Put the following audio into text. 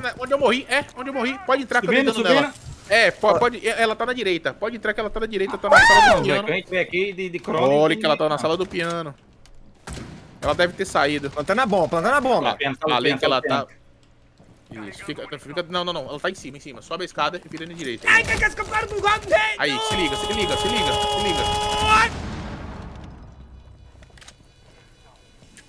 na, onde eu morri. É, onde eu morri. Pode entrar que eu tô nela. É, pode, pode. Ela tá na direita. Pode entrar que ela tá na direita, tá na sala do piano. A gente vem aqui de, de crônica. Olha que ela tá na sala do piano. Ela deve ter saído. Plantando a bomba, plantando a bomba. além que ela tá. Isso, fica, fica. Não, não, não. Ela tá em cima, em cima. Sobe a escada e vira na direita. Ai, que que compraram no lado dele? Aí, se liga, se liga, se liga, se liga.